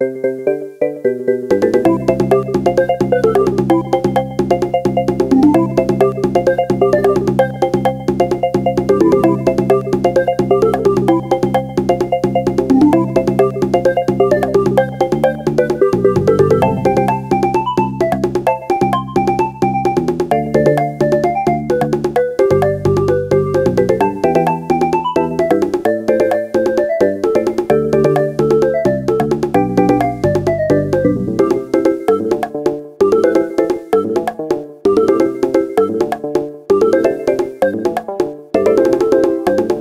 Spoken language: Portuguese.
Música you